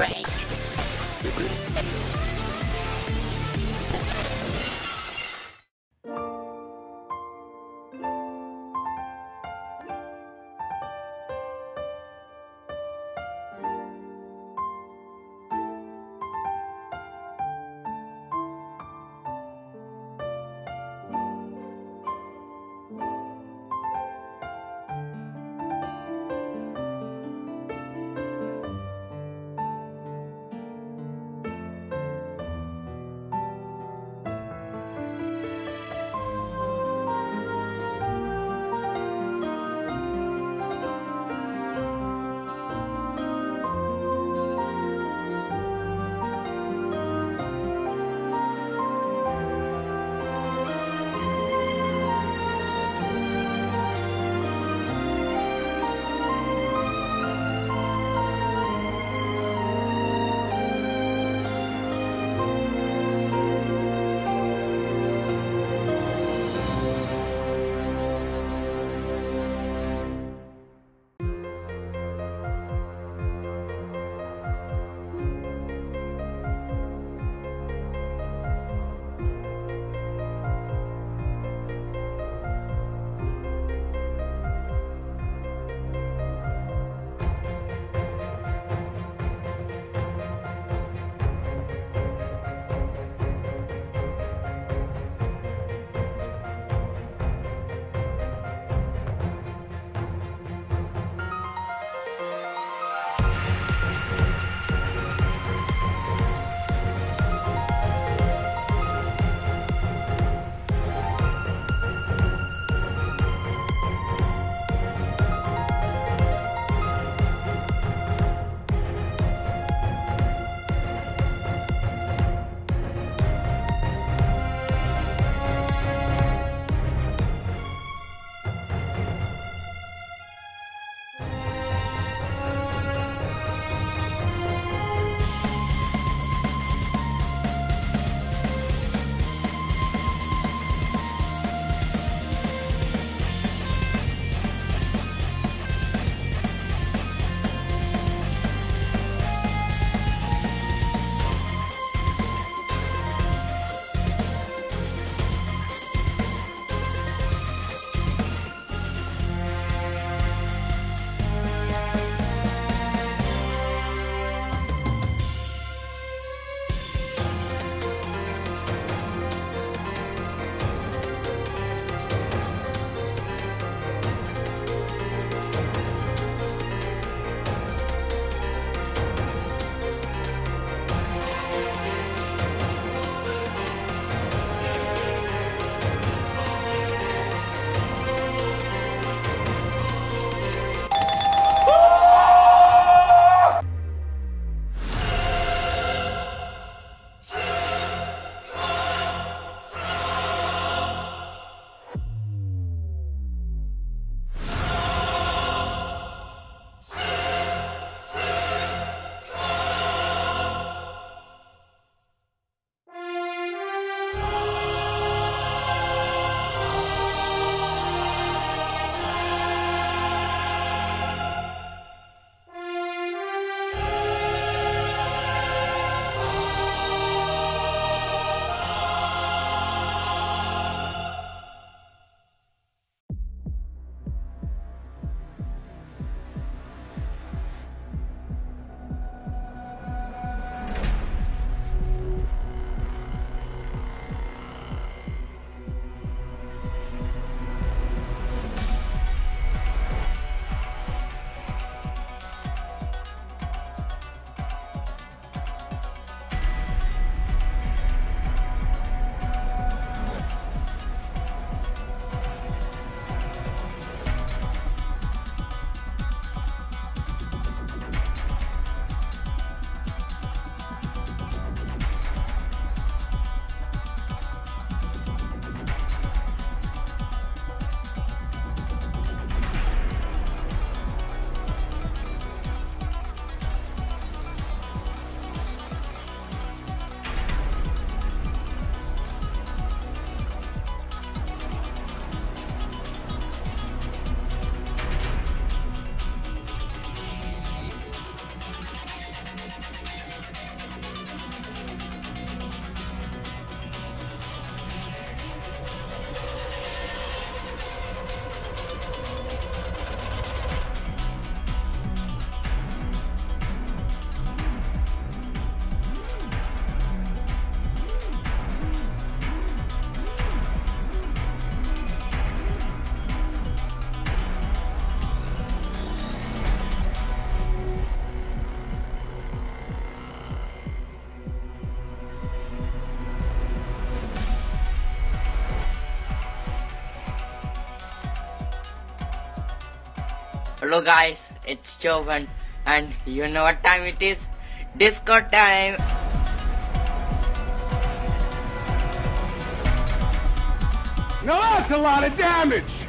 break. Hello guys, it's Jovan and you know what time it is? Disco time! Now that's a lot of damage!